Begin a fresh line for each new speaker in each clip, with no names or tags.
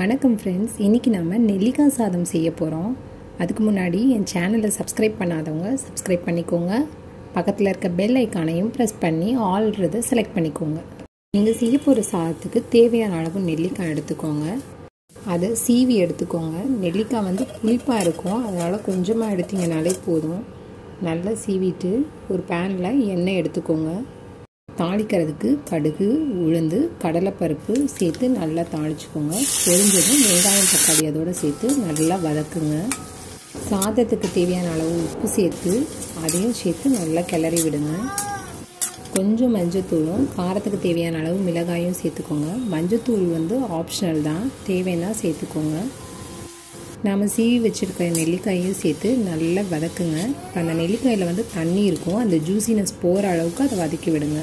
வணக்கம் ஃப்ரெண்ட்ஸ் இன்றைக்கி நம்ம நெல்லிக்காய் சாதம் செய்ய போகிறோம் அதுக்கு முன்னாடி என் சேனலை சப்ஸ்கிரைப் பண்ணாதவங்க சப்ஸ்கிரைப் பண்ணிக்கோங்க. பக்கத்தில் இருக்க பெல் ஐக்கானையும் ப்ரெஸ் பண்ணி ஆல்ன்றதை செலக்ட் பண்ணிக்கோங்க. நீங்கள் செய்ய போகிற சாதத்துக்கு தேவையான அளவு நெல்லிக்காய் எடுத்துக்கோங்க. அதை சீவி எடுத்துக்கோங்க. நெல்லிக்காய் வந்து புளிப்பாக இருக்கும். அதனால் கொஞ்சமாக எடுத்தீங்கனாலே போதும். நல்லா சீவிட்டு ஒரு பேனில் எண்ணெய் எடுத்துக்கோங்க. தாளிக்கிறதுக்கு கடுகு உளுந்து கடலைப்பருப்பு சேர்த்து நல்லா தாளிச்சுக்கோங்க. தெரிஞ்சதும் வெங்காயம் தக்காளி அதோடு சேர்த்து நல்லா வதக்குங்க. சாதத்துக்கு தேவையான அளவு உப்பு சேர்த்து அதையும் சேர்த்து நல்லா கிளறி விடுங்க. கொஞ்சம் மஞ்சத்தூளும் காரத்துக்கு தேவையான அளவு மிளகாயும் சேர்த்துக்கோங்க. மஞ்சத்தூள் வந்து ஆப்ஷனல் தான். தேவைன்னா சேர்த்துக்கோங்க. நாம் சீவி வச்சுருக்க நெல்லிக்காயும் சேர்த்து நல்லா வதக்குங்க. அந்த நெல்லிக்காயில் வந்து தண்ணி இருக்கும். அந்த ஜூசினஸ் போகிற அளவுக்கு அதை வதக்கி விடுங்க.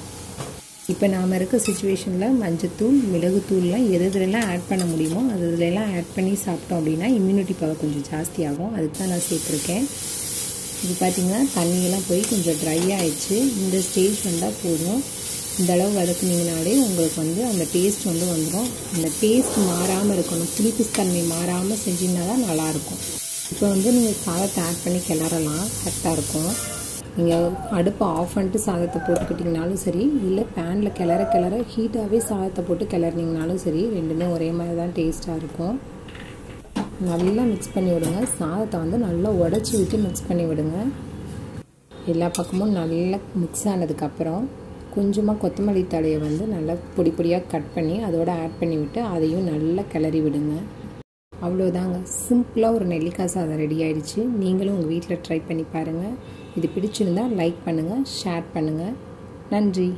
இப்போ நாம் இருக்க சுச்சுவேஷனில் மஞ்சத்தூள் மிளகுத்தூள்லாம் எது எதுலலாம் ஆட் பண்ண முடியுமோ அது இதுலலாம் ஆட் பண்ணி சாப்பிட்டோம் அப்படின்னா இம்யூனிட்டி பவர் கொஞ்சம் ஜாஸ்தியாகும் அதுக்கு தான் நான் சேர்த்துருக்கேன். இது பார்த்திங்கன்னா தண்ணியெல்லாம் போய் கொஞ்சம் ட்ரை ஆகிடுச்சு இந்த ஸ்டேஜ் வந்தால் போதும். இந்த அளவு வதக்குனீங்கனாலே உங்களுக்கு வந்து அந்த டேஸ்ட் வந்து வந்துடும் அந்த டேஸ்ட் மாறாமல் இருக்கணும். புளிப்புத்தன்மை மாறாமல் செஞ்சிங்கன்னா தான் நல்லாயிருக்கும் இப்போ வந்து நீங்கள் சாதத்தை ஆட் பண்ணி கிளறலாம். கரெக்டாக இருக்கும். நீங்கள் அடுப்பை ஆஃப் பண்ணிட்டு சாதத்தை போட்டுக்கிட்டிங்கனாலும் சரி இல்லை பேனில் கிளற கிளற ஹீட்டாகவே சாதத்தை போட்டு கிளறினீங்கனாலும் சரி ரெண்டுமே ஒரே மாதிரி தான் டேஸ்ட்டாக இருக்கும். நல்லா மிக்ஸ் பண்ணி விடுங்க. சாதத்தை வந்து நல்லா உடச்சி விட்டு மிக்ஸ் பண்ணி விடுங்க. எல்லா பக்கமும் நல்லா மிக்ஸ் ஆனதுக்கப்புறம் கொஞ்சமாக கொத்தமல்லி தழையை வந்து நல்லா பொடி பொடியாக கட் பண்ணி அதோடு ஆட் பண்ணி விட்டு அதையும் நல்லா கிளறி விடுங்க. அவ்வளோதாங்க சிம்பிளாக ஒரு நெல்லிக்காய் சாதம் ரெடி ஆயிடுச்சு. நீங்களும் உங்கள் வீட்டில் ட்ரை பண்ணி பாருங்கள் இது பிடிச்சிருந்தால் லைக் பண்ணுங்கள் ஷேர் பண்ணுங்கள் நன்றி.